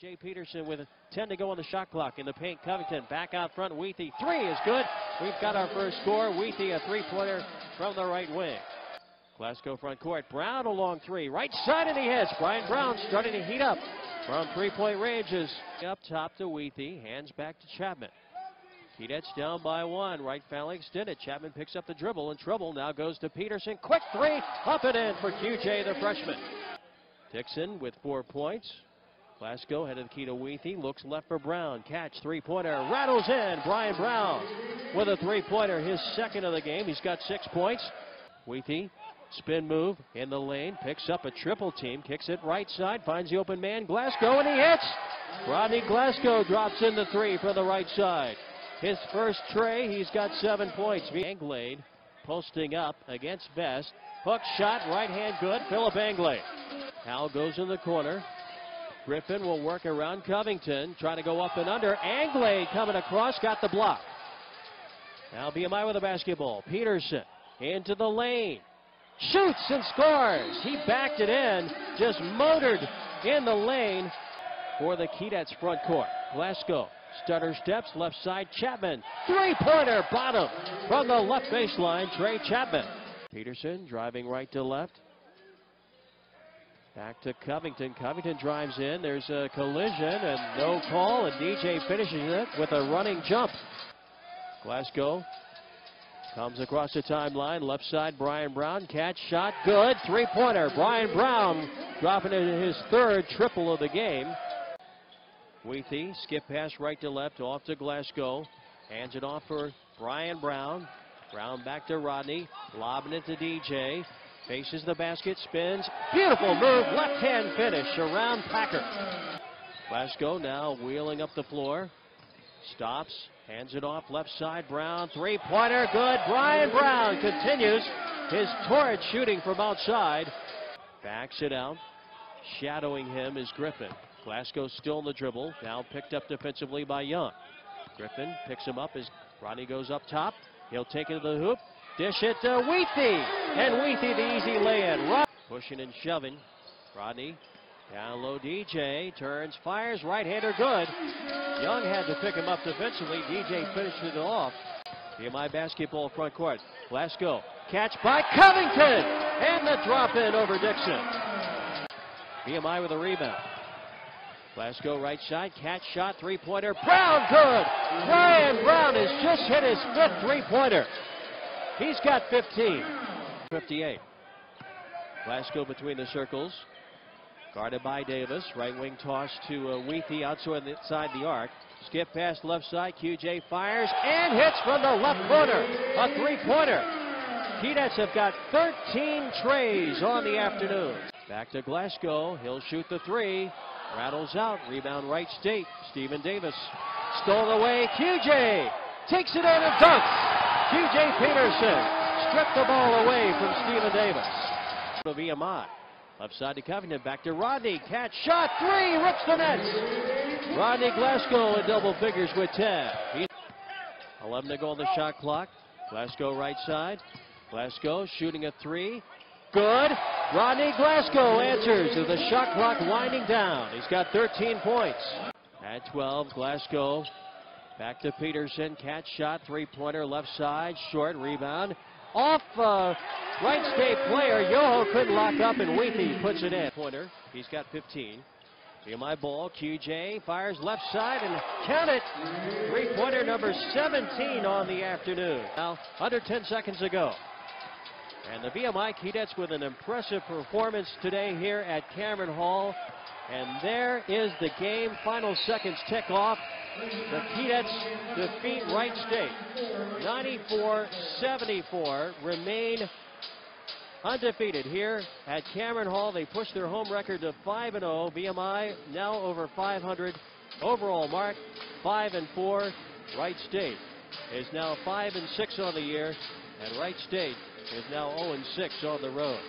QJ Peterson with 10 to go on the shot clock in the paint. Covington back out front. Weethy three is good. We've got our first score. Weethy a three-pointer from the right wing. Glasgow front court. Brown along three. Right side and he hits. Brian Brown starting to heat up from three-point ranges. Up top to Weethy. Hands back to Chapman. Keydets down by one. Right phalanx did it. Chapman picks up the dribble and trouble. Now goes to Peterson. Quick three. Up and in for QJ, the freshman. Dixon with four points. Glasgow head of the key to Weethy. Looks left for Brown. Catch three-pointer. Rattles in. Brian Brown with a three-pointer. His second of the game. He's got six points. Weethy spin move in the lane. Picks up a triple team. Kicks it right side. Finds the open man. Glasgow and he hits. Rodney Glasgow drops in the three from the right side. His first tray. He's got seven points. Anglade posting up against Vest. Hook shot. Right hand good. Philip Anglade. Hal goes in the corner. Griffin will work around Covington, trying to go up and under. Anglade coming across, got the block. Now VMI with the basketball. Peterson into the lane. Shoots and scores. He backed it in, just motored in the lane for the Keydets front court. Glasgow stutter steps, left side, Chapman. Three-pointer, bottom from the left baseline, Trey Chapman. Peterson driving right to left. Back to Covington. Covington drives in. There's a collision and no call, and DJ finishes it with a running jump. Glasgow comes across the timeline. Left side, Brian Brown. Catch shot, good. Three pointer. Brian Brown dropping in his third triple of the game. Weethy, skip pass right to left, off to Glasgow. Hands it off for Brian Brown. Brown back to Rodney. Lobbing it to DJ. Faces the basket, spins. Beautiful move, left hand finish around Pacher. Glasgow now wheeling up the floor. Stops, hands it off left side. Brown, three pointer, good. Brian Brown continues his torrid shooting from outside. Backs it out. Shadowing him is Griffin. Glasgow still in the dribble. Now picked up defensively by Young. Griffin picks him up as Ronnie goes up top. He'll take it to the hoop. Dish it to Weethy. And Weethy the easy lay-in. Pushing and shoving. Rodney down low DJ. Turns, fires. Right-hander good. Young had to pick him up defensively. DJ finished it off. VMI basketball front court. Glasgow. Catch by Covington. And the drop in over Dixon. VMI with a rebound. Glasgow right side, catch shot, three-pointer, Brown good! Brian Brown has just hit his fifth three-pointer. He's got 15. 58. Glasgow between the circles. Guarded by Davis. Right wing toss to uh, Weethy outside the arc. Skip past left side. QJ fires and hits from the left corner. A three-pointer. Keydets have got 13 trays on the afternoon. Back to Glasgow. He'll shoot the three. Rattles out. Rebound Wright State. Stephen Davis. Stole away. QJ takes it out and dunks. QJ Peterson stripped the ball away from Stephen Davis. To VMI. Left side to Covington. Back to Rodney. Catch shot. Three. Rips the nets. Rodney Glasgow in double figures with 10. 11 to go on the shot clock. Glasgow right side. Glasgow shooting a three. Good. Rodney Glasgow answers with the shot clock winding down. He's got 13 points. At 12, Glasgow back to Peterson. Catch shot, three-pointer left side, short rebound. Off uh, Wright State player. Yoho couldn't lock up and Weethy puts it in. Pointer. He's got 15. my ball. QJ fires left side and count it. Three-pointer number 17 on the afternoon. Now, under 10 seconds ago. And the VMI Keydets with an impressive performance today here at Cameron Hall. And there is the game. Final seconds tick off. The Keydets defeat Wright State. 94-74 remain undefeated here at Cameron Hall. They push their home record to 5-0. VMI now over 500 overall mark. 5 and 4. Wright State is now 5 and 6 on the year. And Wright State is now 0-6 on the road.